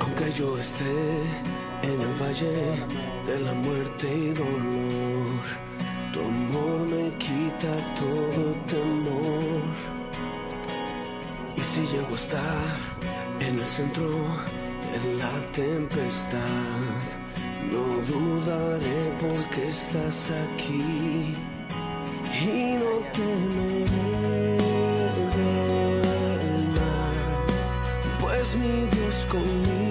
Aunque yo esté en el valle de la muerte y dolor, tu amor me quita todo temor. Y si llego a estar en el centro de la tempestad, no dudaré porque estás aquí y no temeré mal, pues mi Dios conmigo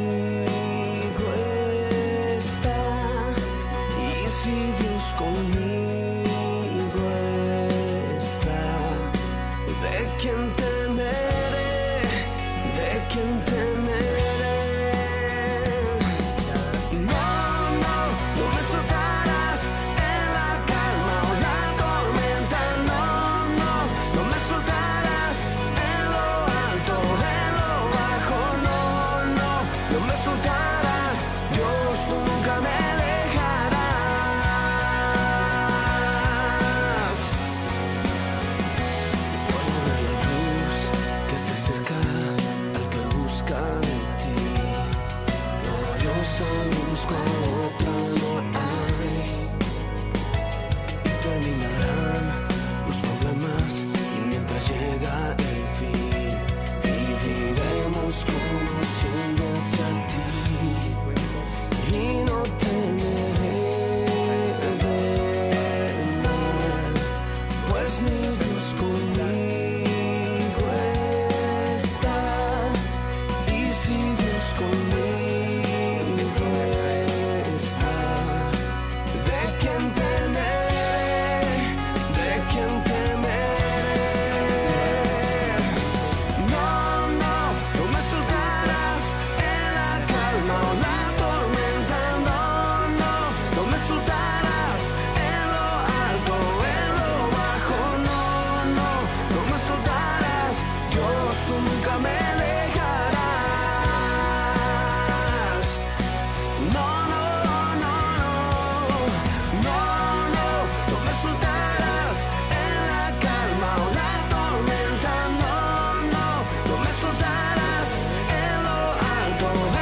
go.